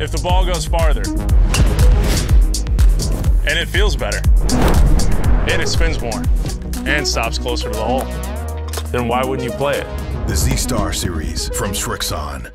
if the ball goes farther and it feels better and it spins more and stops closer to the hole, then why wouldn't you play it? The Z Star Series from Srixon.